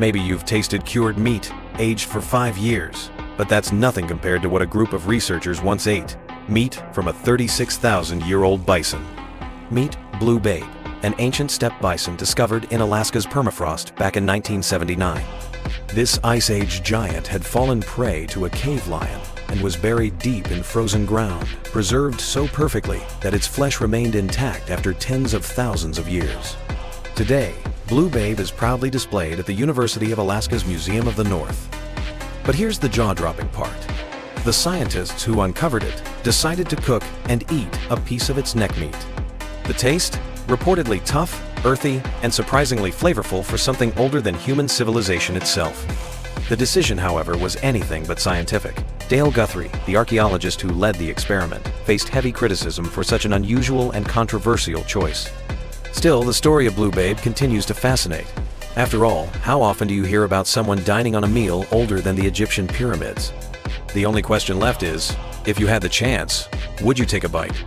Maybe you've tasted cured meat, aged for five years, but that's nothing compared to what a group of researchers once ate. Meat from a 36,000-year-old bison. Meet Blue Babe, an ancient steppe bison discovered in Alaska's permafrost back in 1979. This Ice Age giant had fallen prey to a cave lion and was buried deep in frozen ground, preserved so perfectly that its flesh remained intact after tens of thousands of years. Today, Blue Babe is proudly displayed at the University of Alaska's Museum of the North. But here's the jaw-dropping part. The scientists who uncovered it decided to cook and eat a piece of its neck meat. The taste? Reportedly tough, earthy, and surprisingly flavorful for something older than human civilization itself. The decision, however, was anything but scientific. Dale Guthrie, the archaeologist who led the experiment, faced heavy criticism for such an unusual and controversial choice. Still, the story of Blue Babe continues to fascinate. After all, how often do you hear about someone dining on a meal older than the Egyptian pyramids? The only question left is, if you had the chance, would you take a bite?